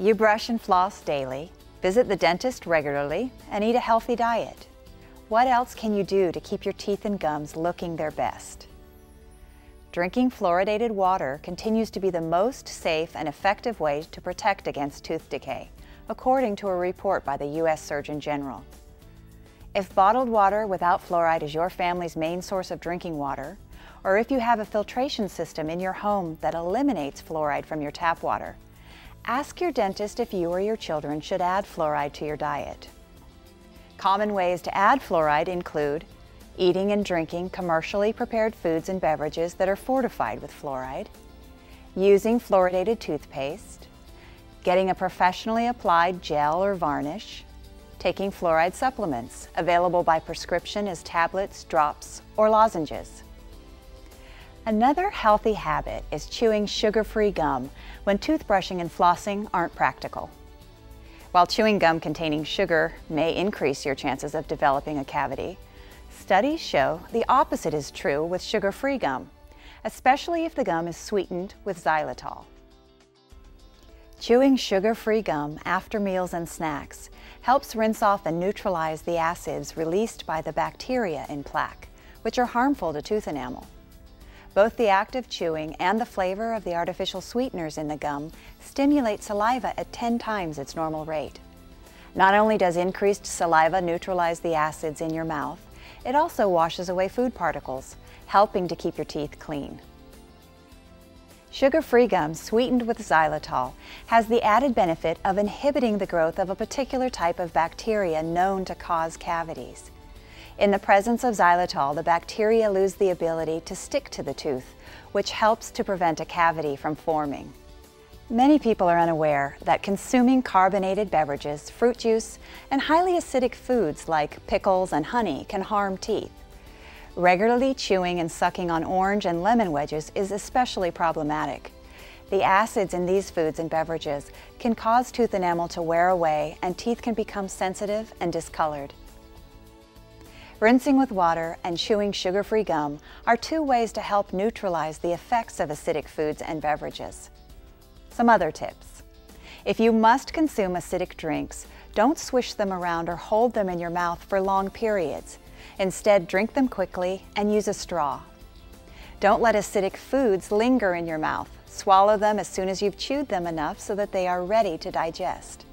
You brush and floss daily, visit the dentist regularly, and eat a healthy diet. What else can you do to keep your teeth and gums looking their best? Drinking fluoridated water continues to be the most safe and effective way to protect against tooth decay, according to a report by the U.S. Surgeon General. If bottled water without fluoride is your family's main source of drinking water, or if you have a filtration system in your home that eliminates fluoride from your tap water, ask your dentist if you or your children should add fluoride to your diet. Common ways to add fluoride include eating and drinking commercially prepared foods and beverages that are fortified with fluoride, using fluoridated toothpaste, getting a professionally applied gel or varnish, taking fluoride supplements, available by prescription as tablets, drops, or lozenges. Another healthy habit is chewing sugar-free gum when toothbrushing and flossing aren't practical. While chewing gum containing sugar may increase your chances of developing a cavity, Studies show the opposite is true with sugar-free gum, especially if the gum is sweetened with xylitol. Chewing sugar-free gum after meals and snacks helps rinse off and neutralize the acids released by the bacteria in plaque, which are harmful to tooth enamel. Both the act of chewing and the flavor of the artificial sweeteners in the gum stimulate saliva at 10 times its normal rate. Not only does increased saliva neutralize the acids in your mouth, it also washes away food particles, helping to keep your teeth clean. Sugar-free gum sweetened with xylitol has the added benefit of inhibiting the growth of a particular type of bacteria known to cause cavities. In the presence of xylitol, the bacteria lose the ability to stick to the tooth, which helps to prevent a cavity from forming. Many people are unaware that consuming carbonated beverages, fruit juice, and highly acidic foods like pickles and honey can harm teeth. Regularly chewing and sucking on orange and lemon wedges is especially problematic. The acids in these foods and beverages can cause tooth enamel to wear away and teeth can become sensitive and discolored. Rinsing with water and chewing sugar-free gum are two ways to help neutralize the effects of acidic foods and beverages. Some other tips. If you must consume acidic drinks, don't swish them around or hold them in your mouth for long periods. Instead, drink them quickly and use a straw. Don't let acidic foods linger in your mouth. Swallow them as soon as you've chewed them enough so that they are ready to digest.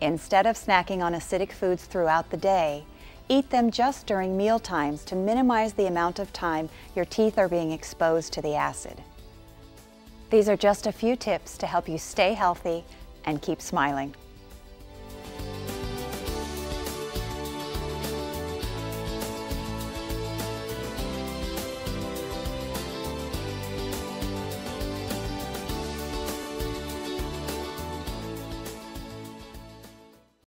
Instead of snacking on acidic foods throughout the day, eat them just during meal times to minimize the amount of time your teeth are being exposed to the acid. These are just a few tips to help you stay healthy and keep smiling.